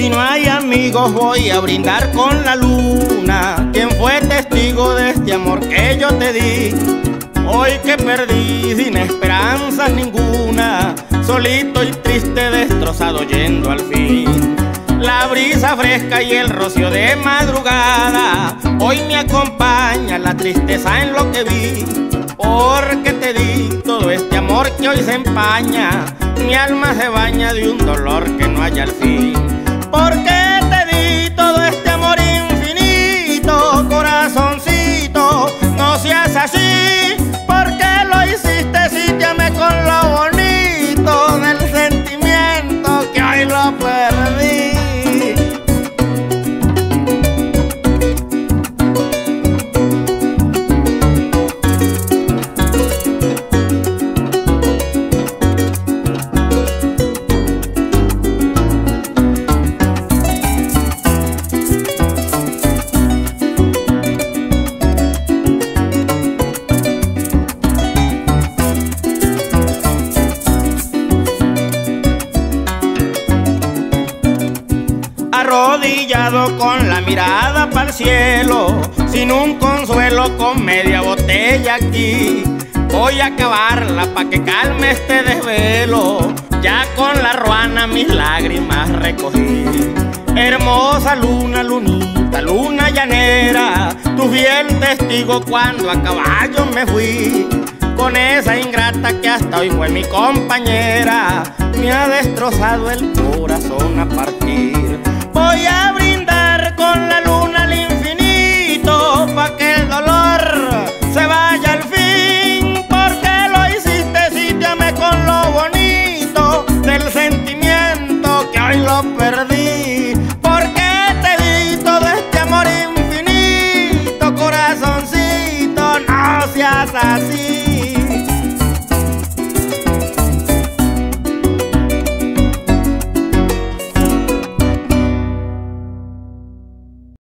Si no hay amigos voy a brindar con la luna, quien fue testigo de este amor que yo te di. Hoy que perdí sin esperanza ninguna, solito y triste destrozado yendo al fin. La brisa fresca y el rocío de madrugada, hoy me acompaña la tristeza en lo que vi. Porque te di todo este amor que hoy se empaña, mi alma se baña de un dolor que no haya al fin. Porque arrodillado con la mirada para el cielo, sin un consuelo con media botella aquí. Voy a acabarla pa' que calme este desvelo, ya con la ruana mis lágrimas recogí. Hermosa luna, lunita, luna llanera, tu fiel testigo cuando a caballo me fui. Con esa ingrata que hasta hoy fue mi compañera, me ha destrozado el corazón aparte perdido.